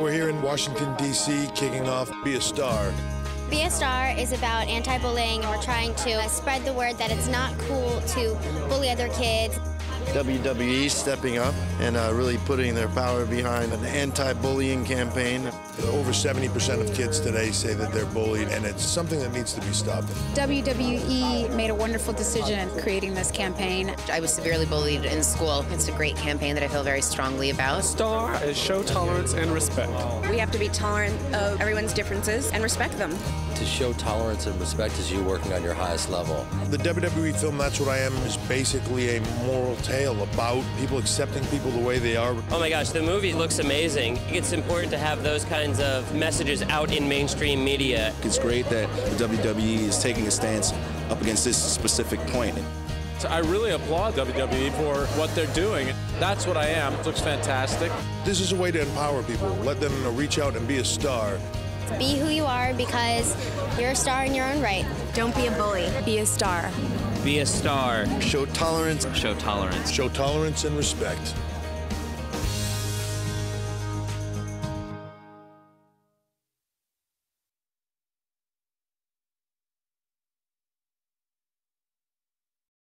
We're here in Washington, D.C., kicking off Be a Star. Be a Star is about anti bullying, and we're trying to spread the word that it's not cool to bully other kids. WWE stepping up and uh, really putting their power behind an anti-bullying campaign. Over 70% of kids today say that they're bullied, and it's something that needs to be stopped. WWE made a wonderful decision in creating this campaign. I was severely bullied in school. It's a great campaign that I feel very strongly about. Star is show tolerance and respect. We have to be tolerant of everyone's differences and respect them. To show tolerance and respect is you working on your highest level. The WWE film That's What I Am is basically a moral tale about people accepting people the way they are. Oh my gosh, the movie looks amazing. It's important to have those kinds of messages out in mainstream media. It's great that the WWE is taking a stance up against this specific point. I really applaud WWE for what they're doing. That's what I am. It looks fantastic. This is a way to empower people, let them reach out and be a star. Be who you are because you're a star in your own right. Don't be a bully. Be a star. Be a star. Show tolerance. Show tolerance. Show tolerance and respect.